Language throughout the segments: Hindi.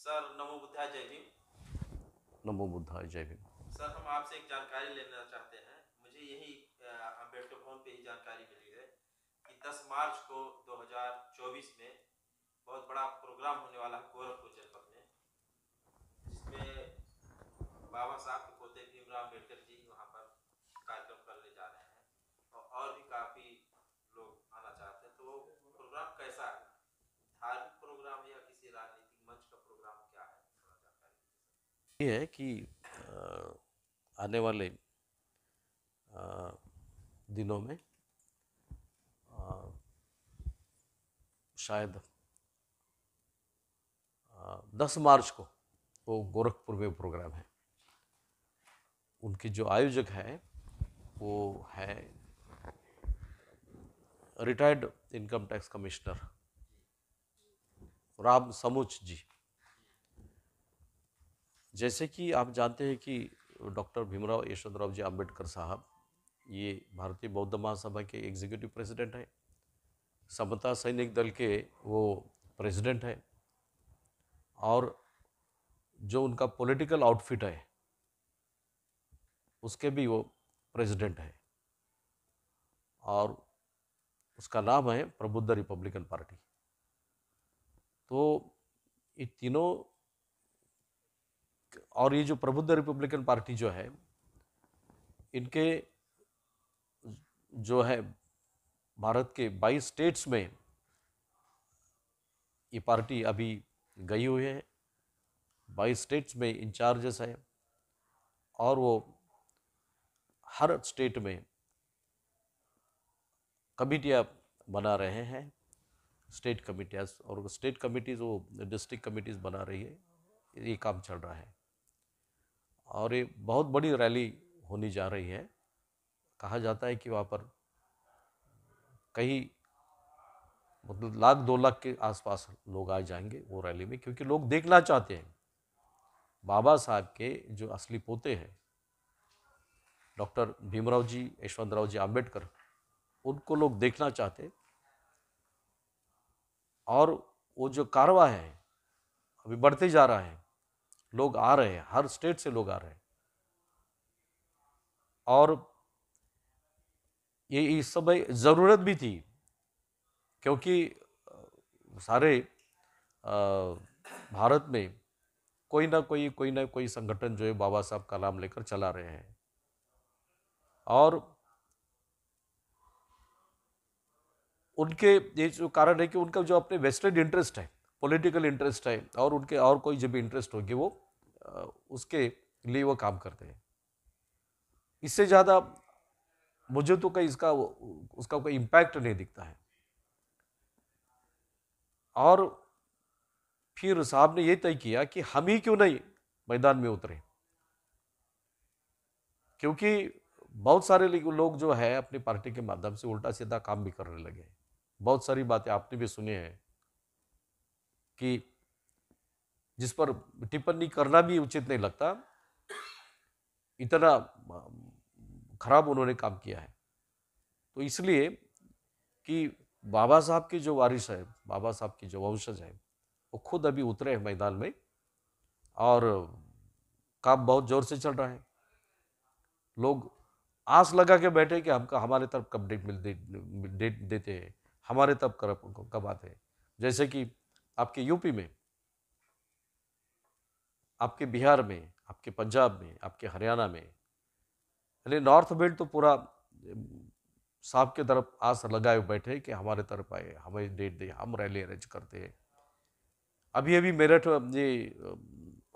सर नमो बुद्धा जय भीम। नमो बुद्धाय जय भीम। सर हम आपसे एक जानकारी लेना चाहते हैं। मुझे यही अंबेडकर भवन पे ही जानकारी मिली है कि 10 मार्च को 2024 में बहुत बड़ा प्रोग्राम होने वाला है गोरखपुर जनपद में जिसमें बाबा साहब के पोते भीमराव अंबेडकर जी वहाँ पर कार्यक्रम करने जा रहे हैं और, और भी काफ़ी लोग आना चाहते हैं तो वो प्रोग्राम कैसा है धार्मिक प्रोग्राम है या किसी राजनीतिक मंच का प्रोग्राम क्या है थोड़ा जानकारी दीजिए। ये है कि आने वाले दिनों में शायद दस मार्च को वो गोरखपुर में प्रोग्राम है। उनके जो आयोजक है, वो है retired income tax commissioner Ram Samuch ji. जैसे कि आप जानते हैं कि डॉक्टर भीमराव यशवंतराव जी आम्बेडकर साहब, ये भारतीय बौद्ध महासभा के एग्जीक्यूटिव प्रेसिडेंट हैं। समता सैनिक दल के वो प्रेसिडेंट हैं और जो उनका पॉलिटिकल आउटफिट है, उसके भी वो प्रेसिडेंट है और उसका नाम है प्रबुद्ध रिपब्लिकन पार्टी। तो ये तीनों और ये जो प्रबुद्ध रिपब्लिकन पार्टी जो है, इनके जो है भारत के 22 स्टेट्स में ये पार्टी अभी गई हुई है। 22 स्टेट्स में इंचार्जेस हैं और वो हर स्टेट में कमिटियाँ बना रहे हैं। स्टेट कमिटियाँ और स्टेट कमिटीज़, वो डिस्ट्रिक्ट कमिटीज़ बना रही है। ये काम चल रहा है। और ये बहुत बड़ी रैली होनी जा रही है। कहा जाता है कि वहाँ पर कई मतलब लाख, दो लाख के आसपास लोग आ जाएँगे वो रैली में, क्योंकि लोग देखना चाहते हैं। बाबा साहब के जो असली पोते हैं, डॉक्टर भीमराव जी, यशवंतराव जी आम्बेडकर उनको लोग देखना चाहते और वो जो कारवा है, अभी बढ़ते जा रहा है। लोग आ रहे हैं, हर स्टेट से लोग आ रहे हैं। और ये इस समय ज़रूरत भी थी, क्योंकि सारे भारत में कोई ना कोई कोई ना कोई संगठन जो है बाबा साहब का नाम लेकर चला रहे हैं। और उनके ये जो कारण है कि उनका जो अपने वेस्टर्न इंटरेस्ट है पॉलिटिकल इंटरेस्ट है और उनके और कोई जब इंटरेस्ट होगी वो उसके लिए वो काम करते हैं। इससे ज़्यादा मुझे तो कहीं इसका उसका कोई इम्पैक्ट नहीं दिखता है। और फिर साहब ने ये तय किया कि हम ही क्यों नहीं मैदान में उतरे? क्योंकि बहुत सारे लोग जो है अपनी पार्टी के माध्यम से उल्टा सीधा काम भी करने लगे बहुत सारी बातें आपने भी सुनी है। कि जिस पर टिप्पणी करना भी उचित नहीं लगता, इतना खराब उन्होंने काम किया है। तो इसलिए कि बाबा साहब के जो वारिस है, बाबा साहब की जो वंशज है, वो खुद अभी उतरे हैं मैदान में और काम बहुत ज़ोर से चल रहा है। लोग आस लगा के बैठे कि हमका, हमारे तरफ़ कब डेट मिल डेट देते हैं, हमारे कब कब आते हैं। जैसे कि आपके यूपी में, आपके बिहार में, आपके पंजाब में, आपके हरियाणा में, यानी नॉर्थ बेल्ट तो पूरा, साहब के तरफ़ आस लगाए बैठे कि हमारे तरफ़ आए, हमें डेट दे, हम रैली अरेंज करते हैं। अभी अभी मेरठ, ये,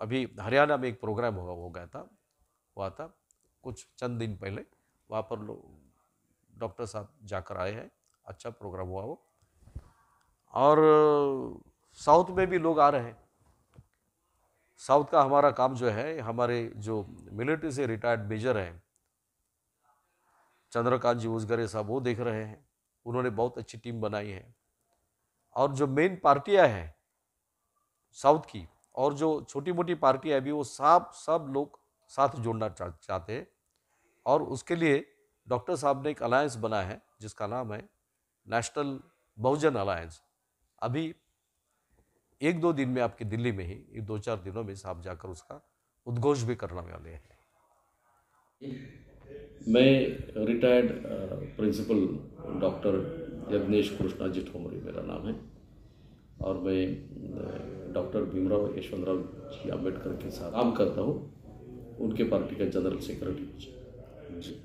अभी हरियाणा में एक प्रोग्राम हुआ हो गया था, हुआ था, कुछ चंद दिन पहले, वहाँ पर लोग डॉक्टर साहब जाकर आए हैं अच्छा प्रोग्राम हुआ वो। और साउथ में भी लोग आ रहे हैं। साउथ का हमारा काम जो है, हमारे जो मिलिट्री से रिटायर्ड मेजर हैं, चंद्रकांत जी उजगरे साहब, वो देख रहे हैं। उन्होंने बहुत अच्छी टीम बनाई है। और जो मेन पार्टियाँ हैं, साउथ की, और जो छोटी मोटी पार्टियाँ भी, वो सब सब लोग साथ जोड़ना चाहते हैं। और उसके लिए डॉक्टर साहब ने एक अलायंस बनाया है, जिसका नाम है नेशनल बहुजन अलायंस। अभी एक दो दिन में आपकी दिल्ली में ही दो चार दिनों में आप जाकर उसका उद्घोष भी करने वाले हैं। मैं retired principal doctor Yagnesh Krishna ji Thomri मेरा नाम है। और मैं डॉक्टर भीमराव यशवंतराव जी अंबेडकर के साथ काम करता हूँ। उनके पार्टी का जनरल सेक्रेटरी जी।